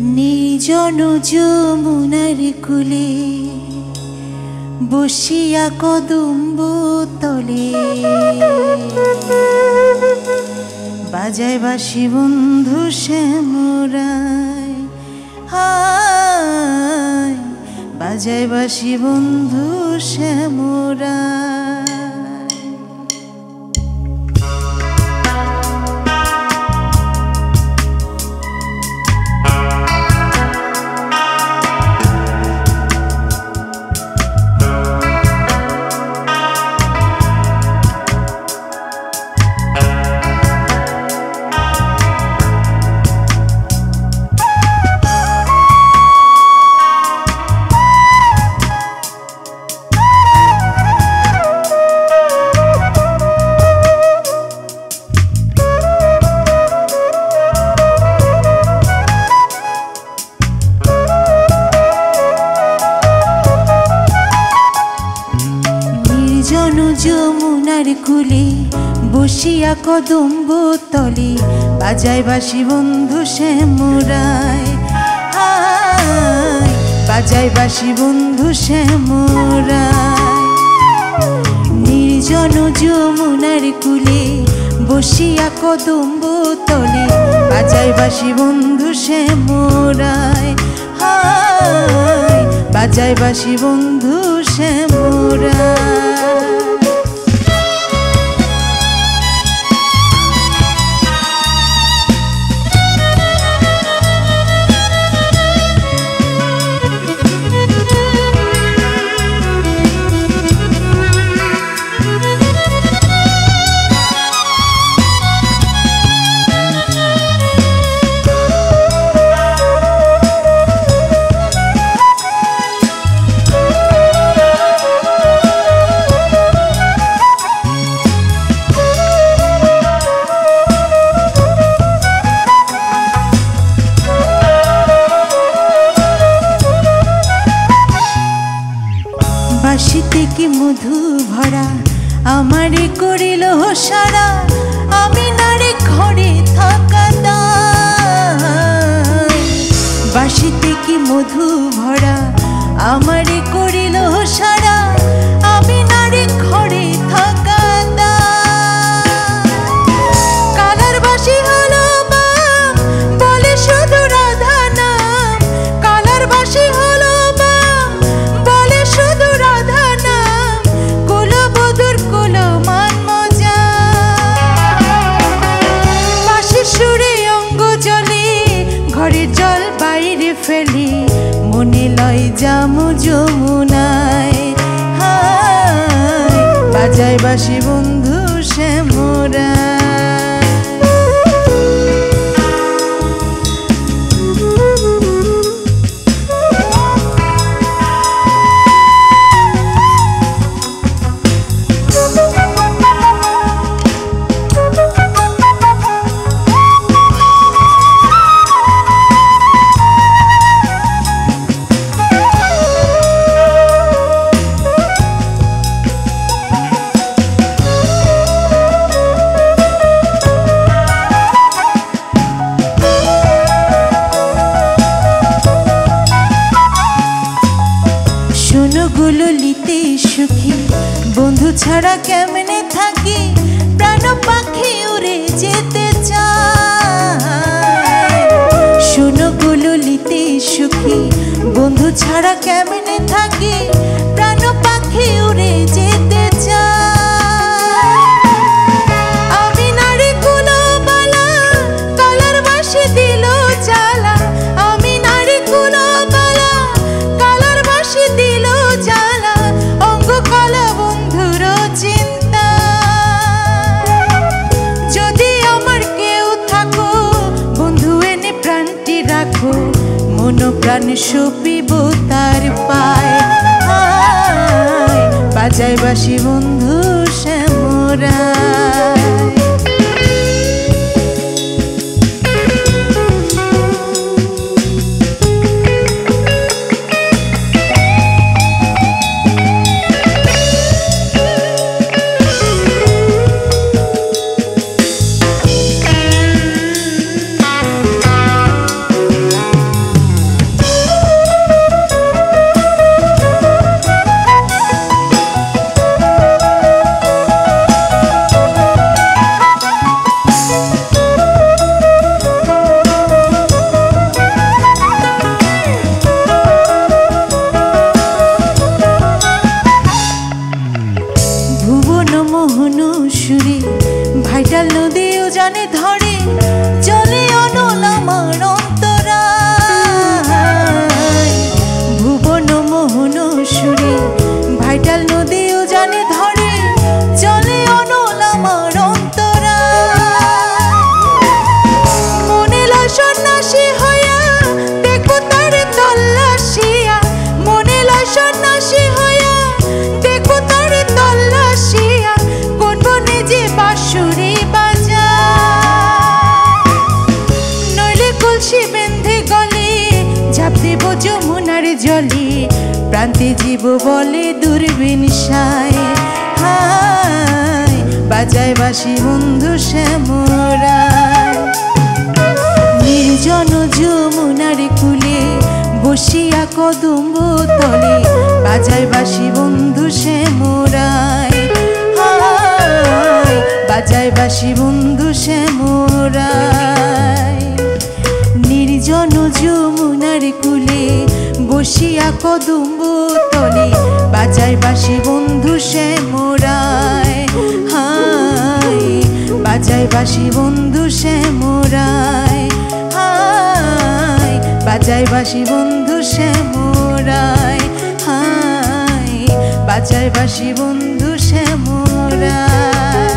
নির্জন যমুনার কুলে বসিয়া কদম্ব তলে। বাজায় বাসি বন্ধু শ্যামরায়, হায়। বাজায় বাসি বন্ধু শ্যামরায়। কুলে বসিয়া কদম্ব তলে বাজায় বাসি বন্ধু শ্যামরায় বাজায় বাসি বন্ধু শ্যামরায় নির্জন যমুনার কুলে বসিয়া কদম্ব তলে বাজায় বাসি বন্ধু শ্যামরায় হায়, বাজায় বাসি বন্ধু শ্যামরায় মধু ভরা আমারে করিল সারা। ফেলি মনে লয় জামু যমুনায়। বাজায় বাসি বন্ধু ছাড়া কেমনে থাকি? প্রাণ পাখি উড়ে যেতে চায়। শোনো গুললিতে সুখী বন্ধু ছাড়া কেমনে প্রাণ সপিব তার পায়। বাজায় বাসি বন্ধু শ্যামরায়। মোহন মোহন ভাইটা ভাইটাল নদীও জানে ধরে চলে অনল আমার প্রান্তে জীব বলে দূরবীন সায় হায়, বাজায় বাসি বন্ধু শ্যামরায়। নির্জন যমুনার কুলে বসিয়া কদম্ব তলে বাজায় বাসি বন্ধু শ্যামরায়। বাজায় বাসি বন্ধু শ্যামরায়। নির্জন যমুনার কুলে বসিয়া কদম্ব তলে বাজায় বাসি বন্ধু শ্যামরায় হায় বাজায় বাসি বন্ধু শ্যামরায় হায় বাজায় বাসি বন্ধু শ্যামরায় হায় বাজায় বাসি বন্ধু শ্যামরায়